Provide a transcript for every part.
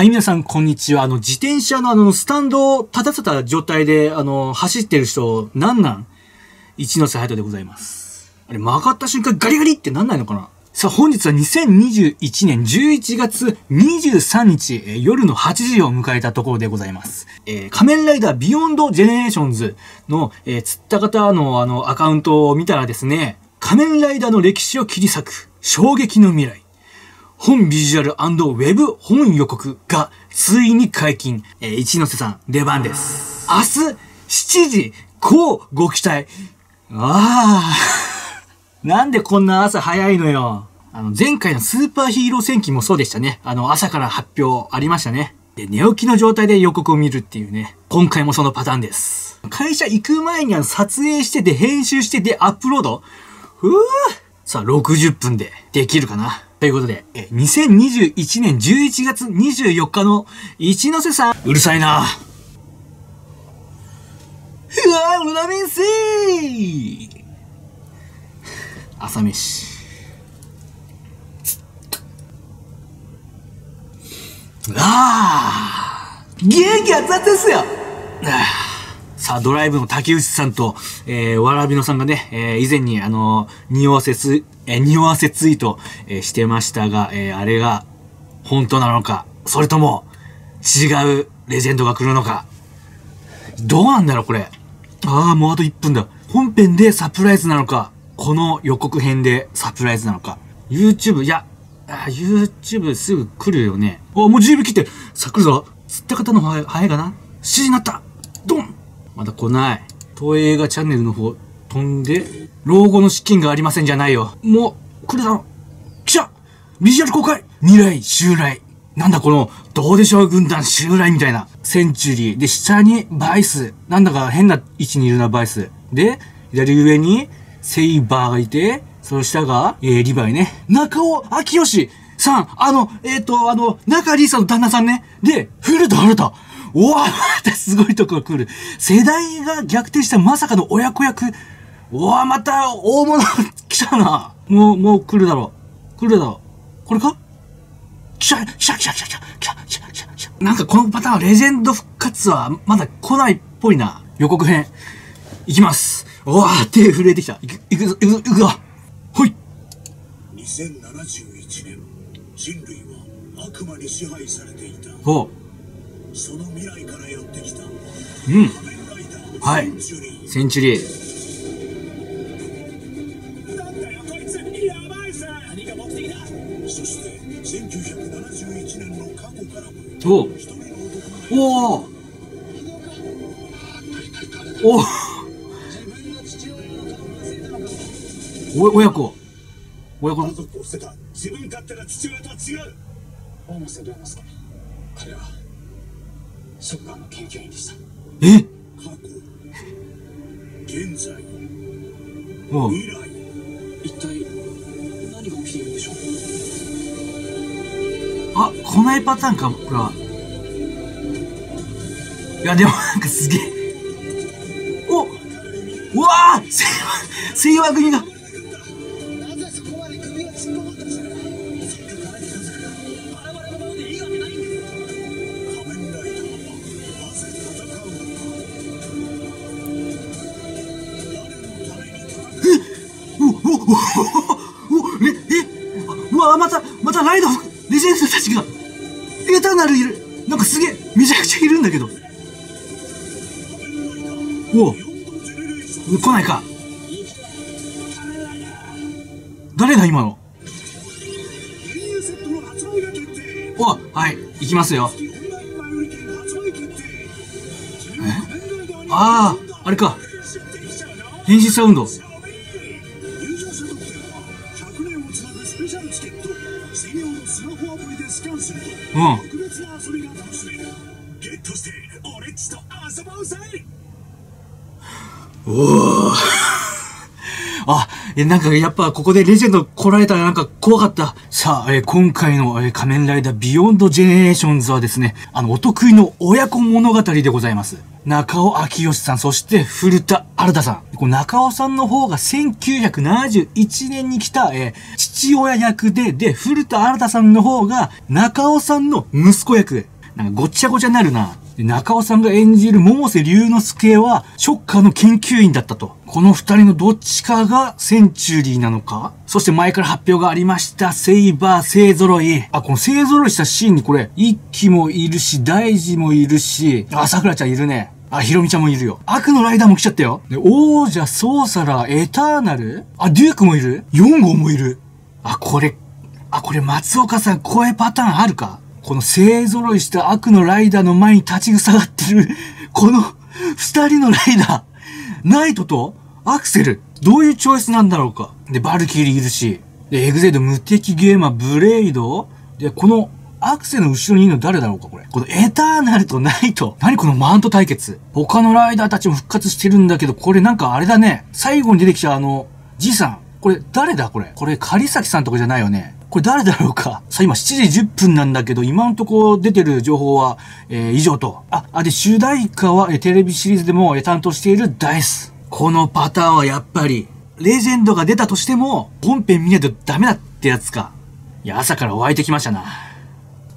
はい、皆さん、こんにちは。あの、自転車のあの、スタンドを立たせた状態で、あの、走ってる人、なんなん？一ノ瀬隼人でございます。あれ、曲がった瞬間、ガリガリってなんないのかな？さあ、本日は2021年11月23日、えー夜の8時を迎えたところでございます。えー仮面ライダービヨンドジェネレーションズの、えー、ツイッターの方のあの、アカウントを見たらですね、仮面ライダーの歴史を切り裂く、衝撃の未来。本ビジュアルウェブ本予告がついに解禁。えー一ノ瀬さん、出番です。明日、7時、こうご期待。ああ。なんでこんな朝早いのよ。あの、前回のスーパーヒーロー戦記もそうでしたね。あの、朝から発表ありましたね。で、寝起きの状態で予告を見るっていうね。今回もそのパターンです。会社行く前には撮影してで、編集してで、アップロードふぅさあ、60分でできるかなということで、え、2021年11月24日の一ノ瀬さん、うるさいな。うわー、うなみんせー朝飯。ああ元気熱々ですよ。あー。さあ、ドライブの竹内さんと、えー、わらびのさんがね、えー、以前にあのー、匂わせツ、えー、匂わせツイート、えーしてましたが、えー、あれが本当なのか、それとも違うレジェンドが来るのか、どうなんだろう、これ。ああ、もうあと1分だ。本編でサプライズなのか、この予告編でサプライズなのか。YouTube、いや、あ YouTube すぐ来るよね。あ、もう10秒切って。さあ来るぞ。釣った方の方が早いかな ?7 時になった。ドンまだ来ない。東映画チャンネルの方、飛んで、老後の資金がありませんじゃないよ。もう、来るだろ。来たビジュアル公開未来襲来なんだこの、どうでしょう軍団襲来みたいな。センチュリー。で、下にバイス。なんだか変な位置にいるな、バイス。で、左上にセイバーがいて、その下が、えー、リヴァイね。中尾明義さん、あの、えっ、と、あの、中里さんの旦那さんね。で、古田新太。うわまたすごいとこが来る。世代が逆転したまさかの親子役。うわまた大物来たな。もう、もう来るだろう。来るだろう。これか？来た、来た、来た、来た、来た、来た、来た、来た。なんかこのパターン、レジェンド復活はまだ来ないっぽいな。予告編。いきます。うわー手震えてきた。いく、いくぞ、いくぞ、いくぞ。ほい。2071年、人類は悪魔に支配されていた。ほう。その未来からやってきた。うん。はい。センチュリー。お。おおおお親子。親子。家族を捨てた。自分勝手な父親とは違う。どうすか？彼は。ショッカーの研究員でした。え？過去現在未来一体何が起きているんでしょう？あ来ないパターンかこれは。いやでもなんかすげえ。おうわあ聖和聖和組がおおええうわまたまたライドレジェンドたちがエターナルいる。なんかすげえめちゃくちゃいるんだけど。おお来ないか。誰だ今の？おはい行きますよ。オンライン前売り券発売決定あああれか。変身サウンド。スキャンするとうん。特別な遊びが楽しめるゲットして俺っちと遊ぼうぜ。おおあ、え、なんかやっぱここでレジェンド来られたらなんか怖かった。さあ、え今回の、え仮面ライダービヨンドジェネレーションズはですね、あの、お得意の親子物語でございます。中尾明慶さん、そして古田新太さん。この中尾さんの方が1971年に来た、えー父親役で、で、古田新太さんの方が中尾さんの息子役。なんかごっちゃごちゃになるな。で中尾さんが演じる百瀬龍之介は、ショッカーの研究員だったと。この二人のどっちかがセンチュリーなのかそして前から発表がありました、セイバー勢揃い。あ、この勢揃いしたシーンにこれ、一輝もいるし、大二もいるし、あ、桜ちゃんいるね。あ、ひろみちゃんもいるよ。悪のライダーも来ちゃったよ。で、王者、ソーサラー、エターナル？あ、デュークもいる ?4 号もいる。あ、これ、あ、これ松岡さん声パターンあるか？この勢揃いした悪のライダーの前に立ちふさがってる、この二人のライダー。ナイトとアクセル。どういうチョイスなんだろうか。で、バルキリーいるし。で、エグゼイド無敵ゲーマー、ブレイド。で、このアクセルの後ろにいるの誰だろうか、これ。このエターナルとナイト。何このマント対決。他のライダーたちも復活してるんだけど、これなんかあれだね。最後に出てきたあの、じいさん。これ誰だこれ。これ、狩崎さんとかじゃないよね。これ誰だろうか？さあ今7時10分なんだけど、今のとこ出てる情報は、えー以上と。あ、あ、で、主題歌は、えテレビシリーズでも、え担当している Da-iCE。このパターンはやっぱり、レジェンドが出たとしても、本編見ないとダメだってやつか。いや、朝から湧いてきましたな。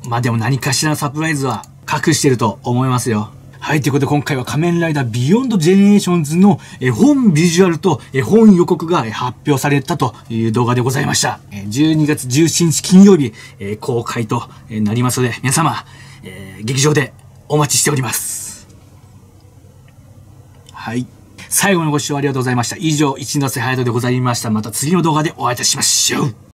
まあでも何かしらのサプライズは隠してると思いますよ。はい、ということで今回は仮面ライダービヨンドジェネレーションズの本ビジュアルと本予告が発表されたという動画でございました。12月17日金曜日、公開となりますので、皆様、劇場でお待ちしております。はい。最後のご視聴ありがとうございました。以上、一ノ瀬隼人でございました。また次の動画でお会いいたしましょう。